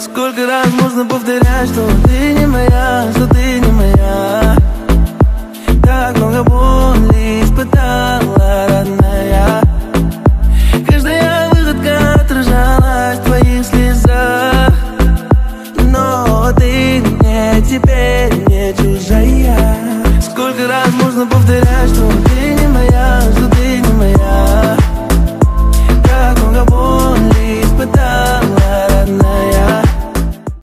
Сколько раз можно повторять, что ты не моя, что ты не моя? Так много боли испытала, родная. Каждая выходка отражалась в твоих слезах. Но ты не теперь.